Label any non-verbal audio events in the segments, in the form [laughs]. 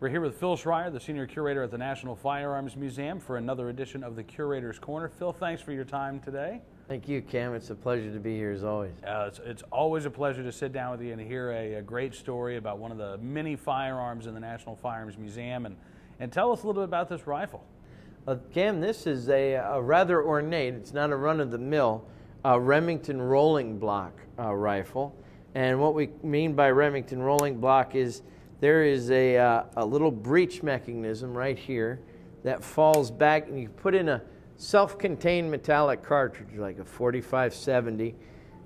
We're here with Phil Schreier, the senior curator at the National Firearms Museum, for another edition of the Curator's Corner. Phil, thanks for your time today. Thank you, Cam. It's a pleasure to be here as always. Uh, it's, it's, always a pleasure to sit down with you and hear a, a, great story about one of the many firearms in the National Firearms Museum. And, and tell us a little bit about this rifle. Uh, Cam, this is a, a, rather ornate, it's not a run of the mill, uh, Remington rolling block uh, rifle. And what we mean by Remington rolling block is there is a, uh, a little breech mechanism right here that falls back and you put in a self-contained metallic cartridge like a 4570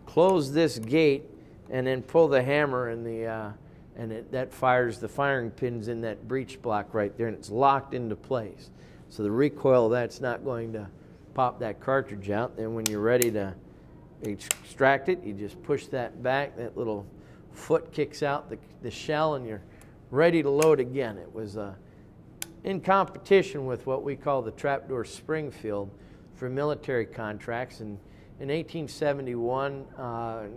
close this gate and then pull the hammer and the uh, and it, that fires the firing pins in that breech block right there and it's locked into place. So the recoil that's not going to pop that cartridge out. Then when you're ready to extract it you just push that back. That little foot kicks out the, the shell and you're ready to load again. It was uh, in competition with what we call the trapdoor Springfield for military contracts. And in 1871, uh, a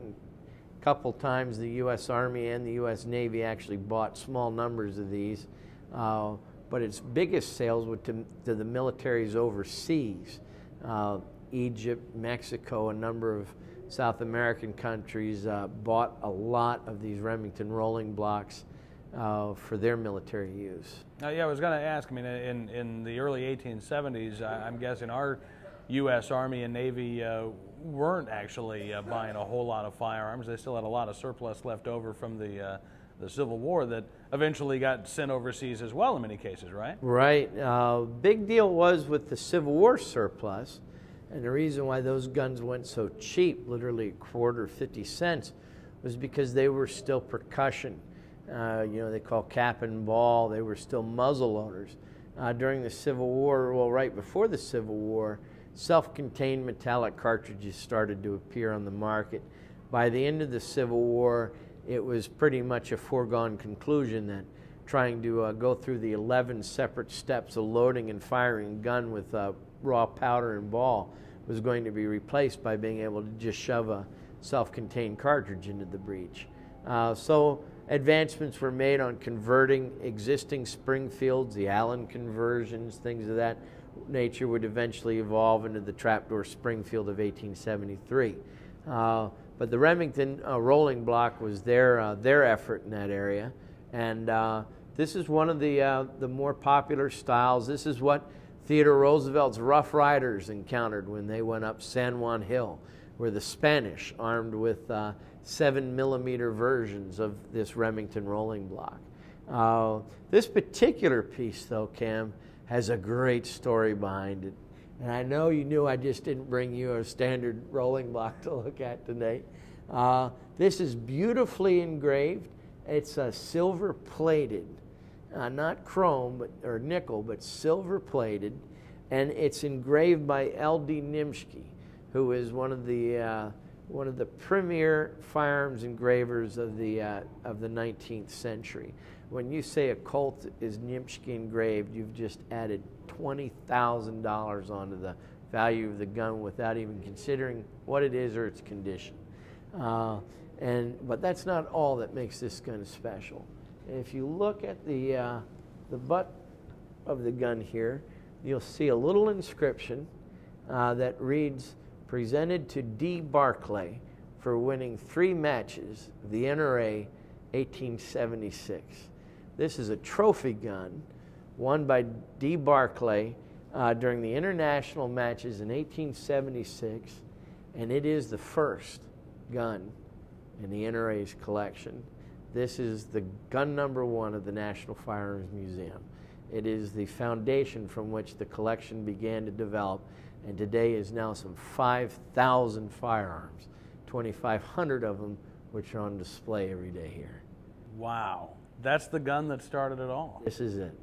couple times the U.S. Army and the U.S. Navy actually bought small numbers of these. Uh, but its biggest sales were to, to the militaries overseas. Uh, Egypt, Mexico, a number of South American countries uh, bought a lot of these Remington rolling blocks uh, for their military use. Uh, yeah, I was going to ask. I mean, in in the early 1870s, I'm guessing our U.S. Army and Navy uh, weren't actually uh, buying a whole lot of firearms. They still had a lot of surplus left over from the uh, the Civil War that eventually got sent overseas as well in many cases, right? Right. Uh, big deal was with the Civil War surplus, and the reason why those guns went so cheap, literally a quarter, 50 cents, was because they were still percussion uh, you know, they call cap and ball. They were still muzzle loaders. Uh, during the Civil War, well, right before the Civil War, self-contained metallic cartridges started to appear on the market. By the end of the Civil War, it was pretty much a foregone conclusion that trying to uh, go through the 11 separate steps of loading and firing a gun with uh, raw powder and ball was going to be replaced by being able to just shove a self-contained cartridge into the breech. Uh, so advancements were made on converting existing Springfields, the Allin conversions, things of that nature would eventually evolve into the trapdoor Springfield of 1873. Uh, but the Remington uh, rolling block was their, uh, their effort in that area. And uh, this is one of the, uh, the more popular styles. This is what Theodore Roosevelt's Rough Riders encountered when they went up San Juan Hill, where the Spanish, armed with uh, seven millimeter versions of this Remington rolling block. Uh, this particular piece, though, Cam, has a great story behind it. And I know you knew I just didn't bring you a standard rolling block [laughs] to look at today. Uh, this is beautifully engraved. It's a silver plated, uh, not chrome but, or nickel, but silver plated. And it's engraved by L.D. Nimschke, who is one of the uh, one of the premier firearms engravers of the, uh, of the 19th century. When you say a Colt is Nimschke engraved, you've just added $20,000 onto the value of the gun without even considering what it is or its condition. Uh, and, but that's not all that makes this gun special. if you look at the, uh, the butt of the gun here, you'll see a little inscription uh, that reads, presented to D. Barclay for winning three matches of the NRA 1876. This is a trophy gun won by D. Barclay uh, during the international matches in 1876, and it is the first gun in the NRA's collection. This is the gun number one of the National Firearms Museum. It is the foundation from which the collection began to develop and today is now some 5,000 firearms, 2,500 of them which are on display every day here. Wow. That's the gun that started it all. This is it.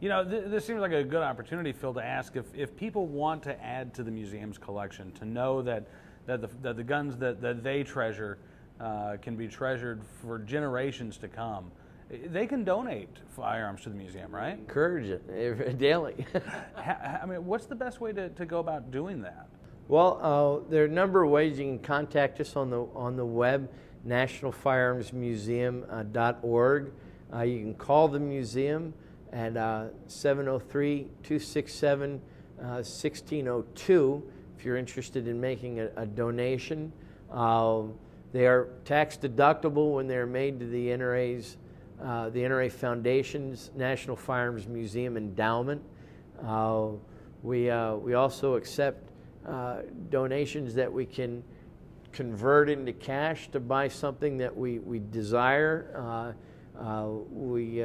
You know, th this seems like a good opportunity, Phil, to ask if, if people want to add to the museum's collection, to know that, that, the, that the guns that, that they treasure uh, can be treasured for generations to come. They can donate firearms to the museum, right? Encourage it [laughs] daily. [laughs] I mean, what's the best way to, to go about doing that? Well, uh, there are a number of ways you can contact us on the on the web, nationalfirearmsmuseum.org. Uh, you can call the museum at uh, 703 267 1602 if you're interested in making a, a donation. Uh, they are tax deductible when they're made to the NRA's, uh, the NRA Foundation's National Firearms Museum Endowment. Uh, we, uh, we also accept uh, donations that we can convert into cash to buy something that we, we desire. We,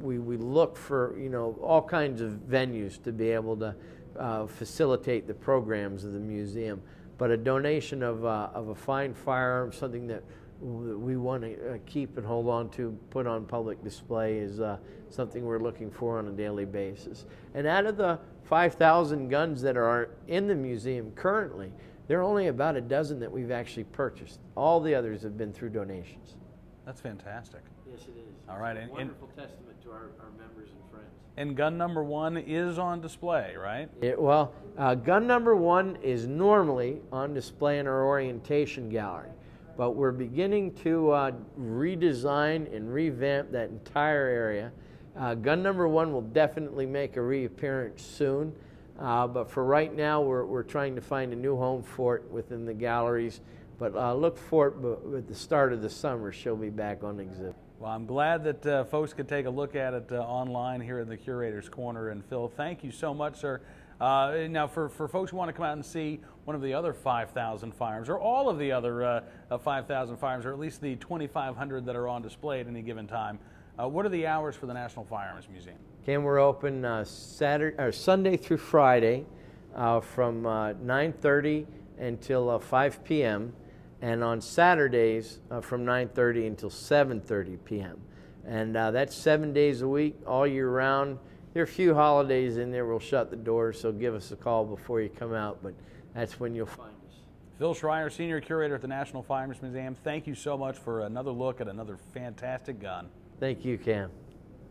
we, we look for you know all kinds of venues to be able to uh, facilitate the programs of the museum. But a donation of, uh, of a fine firearm, something that we want to uh, keep and hold on to, put on public display, is uh, something we're looking for on a daily basis. And out of the 5,000 guns that are in the museum currently, there are only about a dozen that we've actually purchased. All the others have been through donations. That's fantastic. Yes, it is. All right, and- and- testament to our, our members and friends. And gun number one is on display, right? It, well, uh, gun number one is normally on display in our orientation gallery, but we're beginning to uh, redesign and revamp that entire area. Uh, gun number one will definitely make a reappearance soon, uh, but for right now, we're, we're trying to find a new home for it within the galleries. But uh, look for it at the start of the summer, she'll be back on exhibit. Well, I'm glad that uh, folks could take a look at it uh, online here in the Curator's Corner. And Phil, thank you so much, sir. Uh, now, for, for folks who want to come out and see one of the other 5,000 firearms, or all of the other uh, uh, 5,000 firearms, or at least the 2,500 that are on display at any given time, uh, what are the hours for the National Firearms Museum? Ken, we're open uh, Saturday or Sunday through Friday uh, from uh, 9:30 until uh, 5 p.m. and on Saturdays from 9:30 until 7:30 p.m. And that's seven days a week, all year round. There are a few holidays in there. We'll shut the doors, so give us a call before you come out. But that's when you'll find us. Phil Schreier, Senior Curator at the National Firearms Museum, thank you so much for another look at another fantastic gun. Thank you, Cam.